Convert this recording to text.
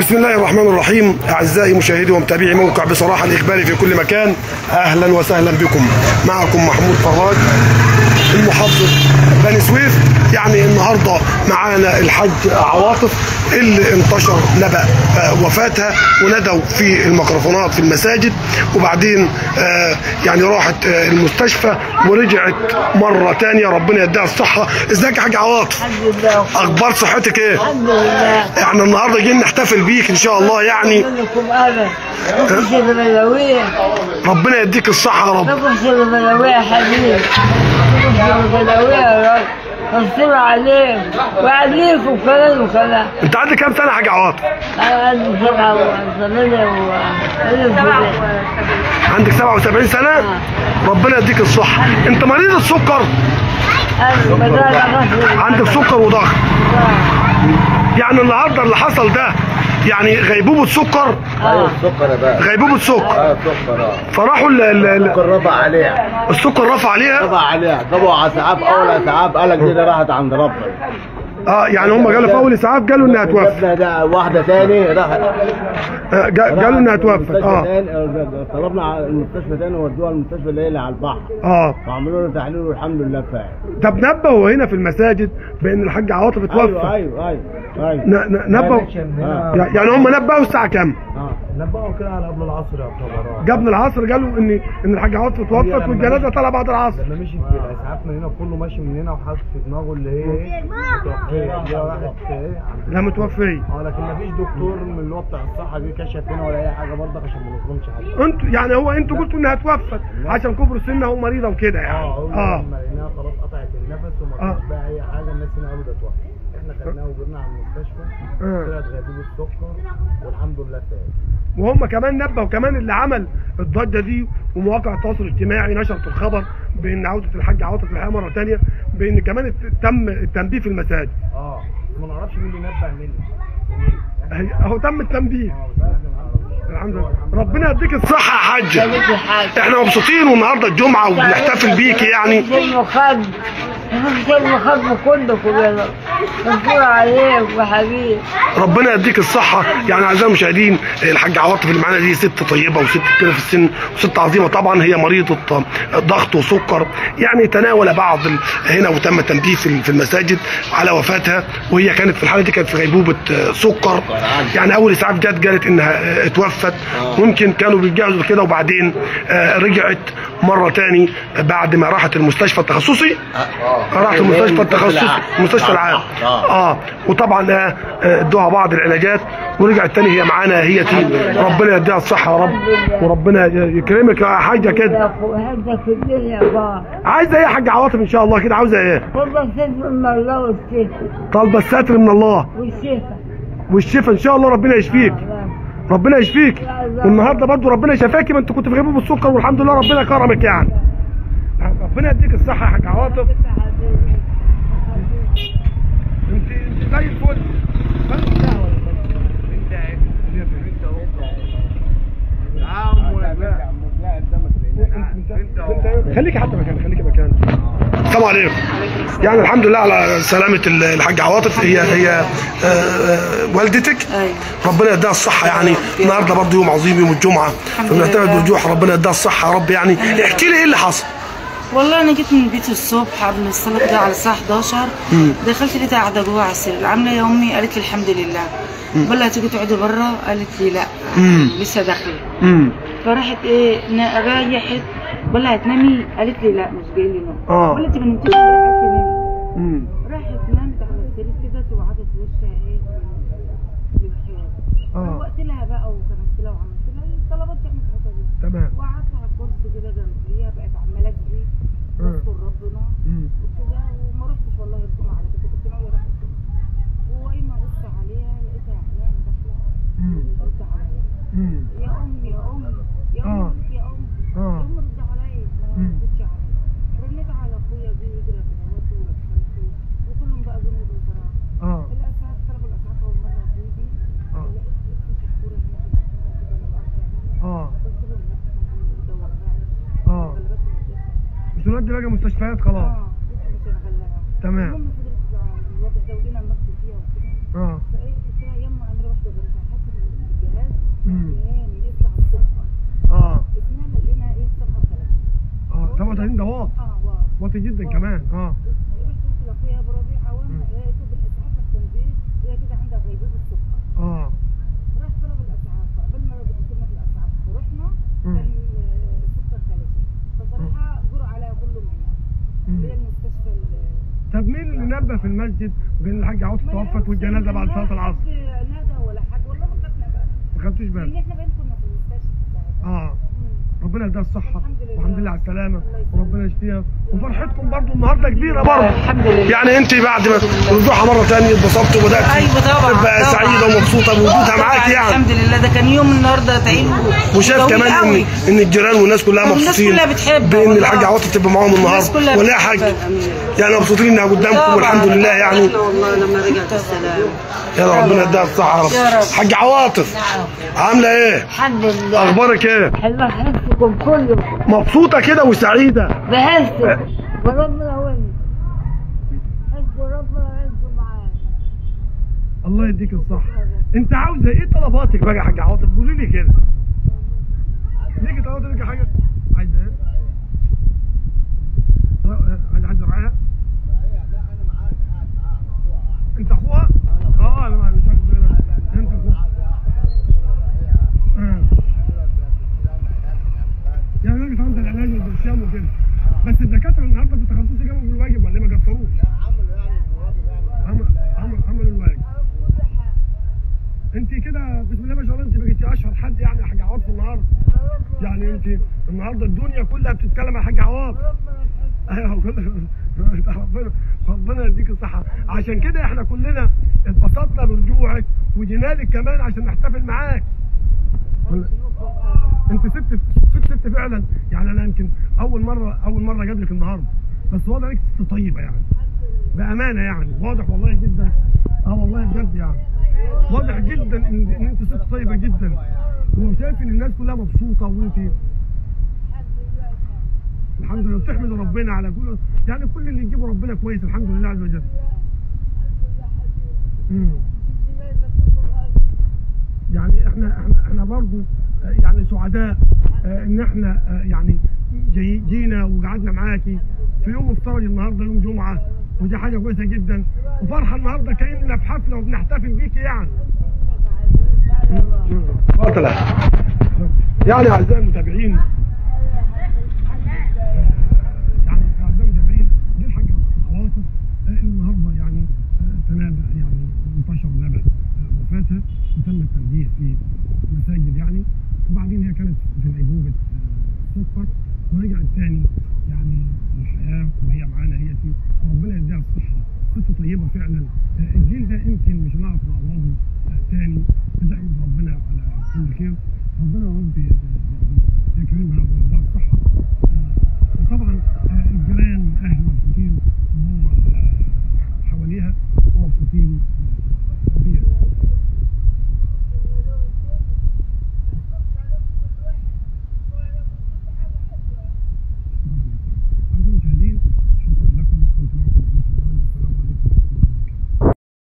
بسم الله الرحمن الرحيم. أعزائي مشاهدي ومتابعي موقع بصراحة الاخباري في كل مكان أهلا وسهلا بكم. معكم محمود فراج. المحافظ بني سويف. يعني النهارده معانا الحاج عواطف اللي انتشر نبأ آه، وفاتها وندوا في الميكروفونات في المساجد. وبعدين آه، يعني راحت آه، المستشفى ورجعت مرة تانية. ربنا يديها الصحة. ازيك يا حاج عواطف؟ الحمد لله. أخبار صحتك إيه؟ الحمد لله. إحنا النهارده جايين نحتفل بيك إن شاء الله. يعني ربنا يديك الصحة يا رب. نفس البلاوية يا حبيبي عليك وعليكم كمان وكمان انت عندك كام سنة يا حاج عواطف؟ أنا عندي سبعة وثمانية و عندك 77 سنة؟ ربنا يديك الصحة. انت مريض السكر؟ عندك سكر وضغط. يعني النهارده اللي حصل ده يعني غيبوبة سكر. أيوه السكر يا بقى غيبوبة سكر. آه السكر آه. فراحوا ال- ال- ال- السكر رفع عليها. السكر رفع عليها؟ رفع عليها. طبعا اسعاف أول اسعاف قالك دي راحت عند ربنا. آه يعني هم قالوا في أول اسعاف قالوا إنها ده واحدة تاني راحت. آه، قالوا إنها توفت. آه. آه، طلبنا على المستشفى تاني ودوها المستشفى اللي هي اللي على البحر. آه. وعملوا له تحليل والحمد لله فاعل طب نبهوا هنا في المساجد بأن الحاج عواطف اتوفى أيوه أيوه أيوه. نبهوا آه. يعني هم نبهوا الساعة كام؟ آه. نبهوا كده على قبل العصر يعتبر قبل العصر قالوا إن إن الحاج عواطف اتوفت والجنازة طالعة بعد العصر. لما مشي في الإسعاف من هنا كله ماشي من هنا وحاطط في دماغه اللي هي إيه متوفية. دي راحت إيه لا متوفية. آه لكن مفيش دكتور من اللي هو بتاع الصحة جه كشف هنا ولا أي حاجة برضك عشان ما نظلمش حد أنتوا يعني هو أنتوا قلتوا إنها توفت عشان كبر سنها ومريضة وكده يعني. آه آه. لما لقيناها خلاص قطعت النفس وما آه. حاجة الناس هنا قالوا ده توفى إحنا خدناها وجبناها على المستشفى. آه. طلعت غيبوبه السكر والحمد لله فات وهم كمان نبهوا كمان اللي عمل الضجة دي ومواقع التواصل الاجتماعي نشرت الخبر بأن عودة الحاج عاطف الحياة مرة ثانية بأن كمان تم التنبيه في المساجد. آه. ما نعرفش مين اللي نبه مين. اهو تم التنبيه. آه نعرفش. الحمد لله. ربنا يديك الصحة يا حاج. إحنا مبسوطين والنهاردة الجمعة وبنحتفل بيكي يعني. كله كلنا عليك ربنا يديك الصحة. يعني أعزائي المشاهدين الحاجة عواطف اللي معانا دي ست طيبة وست كده في السن وست عظيمة. طبعا هي مريضة ضغط وسكر. يعني تناول بعض هنا وتم تنبيه في المساجد على وفاتها. وهي كانت في الحالة دي كانت في غيبوبة سكر. يعني أول إسعاف جت قالت إنها اتوفت. ممكن كانوا بيجهزوا كده وبعدين آه، رجعت مرة تاني بعد ما راحت المستشفى التخصصي. راحت المستشفى التخصصي المستشفى العام. آه. وطبعا آه، آه، ادوها بعض العلاجات. ورجعت تاني هي معانا هي تي ربنا يديها الصحة يا رب. وربنا يكرمك. يا حاجة كده. عايزه إيه يا حاج عواطف؟ إن شاء الله كده. عاوزة إيه؟ والله سيف من الله والشفا طالبه الستر من الله. والشفا والشفاء إن شاء الله ربنا يشفيك. ربنا يشفيك. والنهاردة برضو ربنا شفاكي ما أنت كنت في غيبوبة السكر والحمد لله ربنا كرمك يعني. ربنا يديك الصحة يا حاج عواطف. انت انت زي الفل خليك حتى مكان خليك مكان. السلام عليكم. يعني الحمد لله على سلامة ال- الحاج عواطف. هي هي آه، آه، والدتك. أيوه. ربنا يديها الصحة يعني. النهارده برضه يوم عظيم يوم الجمعة. فبنعتمد. بوجوح ربنا يديها الصحة يا رب يعني. احكي لي إيه اللي حصل. والله أنا جيت من البيت الصبح قبل الصلاه كده على الساعة 11 دخلت لقيتها قاعدة جوه على السرير. عامله يا امي قالت لي الحمد لله. بقول لها تيجي تقعدي بره قالت لي لا. لسه داخلة. فراحت إيه ريحت بقول لها تنامي؟ قالت لي لا مش جاي لي نوم آه. بقول لها انت ما لحد ما مستشفيات خلاص. آه تمام. آه. آه. آه آه آه آه. آه آه آه آه آه نبه في المسجد بين الحاجة عاطف توفت والجنازة بعد صلاة العصر. حد نادى ولا حد والله ما خدنا بالنا ما خدتوش بالك إحنا بين كنا في المستشفى. آه. ربنا يديها لله. والحمد لله على السلامة وربنا يشفيها وفرحتكم برضو النهاردة كبيرة برضو الحمد لله. يعني انت بعد ما رجوعها مرة تانية اتبسطت وبدأت أيوه طبعا تبقى طبعا. سعيدة ومبسوطة بوجودها طبعا معاك يعني الحمد لله ده كان يوم النهارده تعيد وشايف كمان إن قوي. إن الجيران والناس كلها مبسوطين كلها بتحبها بإن. الحاجة عاطف تبقى معاهم الناس النهاردة كلها ولا يا بتحبها حاج الأمير. يعني مبسوطين إنها قدامكم. والحمد لله يعني والله لما رجعت السلام يا ربنا يديها الصحة يا رب. حاج عواطف عاملة إيه؟ الحمد لله أخبارك إيه؟ حلوة حسكم كله. مبسوطة كده وسعيدة. بحسكم وربنا هو حس ربنا يعزه معانا الله يديك الصحة. انت عاوزة إيه طلباتك بقى يا حاج عواطف قولي لي كده. ليكي طلباتك يا حاجة؟ عايزة إيه؟ عايزة حد معاها؟ انت اخوها؟ آه أنا مش عارف إيه. انت اخوها آه. يعني أنا عند العلاج والبرشام وكده بس الدكاتره النهارده في تخصصي جابوا بالواجب ولا إيه؟ ما قصروش؟ عمل عمل عملوا الواجب انت كده بسم الله ما شاء الله انت بقيتي اشهر حد يعني يا حاج عواطف النهارده يعني انت النهارده الدنيا كلها بتتكلم عن حاج عواطف أيوه ربنا ربنا يديك الصحة. عشان كده إحنا كلنا اتبسطنا برجوعك وجينا لك كمان عشان نحتفل معاك. انت ست ست ست فعلا. يعني أنا يمكن أول مره أول مرة جاب لك النهارده. بس واضح إنك ست طيبة يعني. بأمانة يعني. واضح والله جدا. آه والله بجد يعني. واضح جدا ان, أنت ست طيبة جدا. وشايف إن الناس كلها مبسوطة وانت الحمد لله بتحمد ربنا على كل يعني كل اللي يجيبه ربنا كويس الحمد لله عز وجل. يعني إحنا إحنا إحنا برضه آه، يعني سعداء آه، إن إحنا آه، يعني جي جينا وقعدنا معاكي في يوم مفترض النهارده يوم جمعة ودي حاجة كويسة جدا. وفرحة النهارده كأننا في حفلة وبنحتفل بيكي يعني. اتفضل يعني أعزائي المتابعين. يعني يعني يعني وتم التنبيه في مساجد يعني. وبعدين هي كانت في غيبوبه آه، سكر ورجعت تاني يعني الحياة وهي معانا هي في وربنا يديها الصحة. ست طيبة فعلا. الجيل ده يمكن مش هنعرف نعوضه تاني. ندعي ربنا على كل خير ربنا يا رب